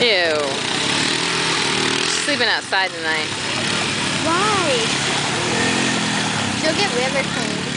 Ew. Sleeping outside tonight. Why? She'll get river clean.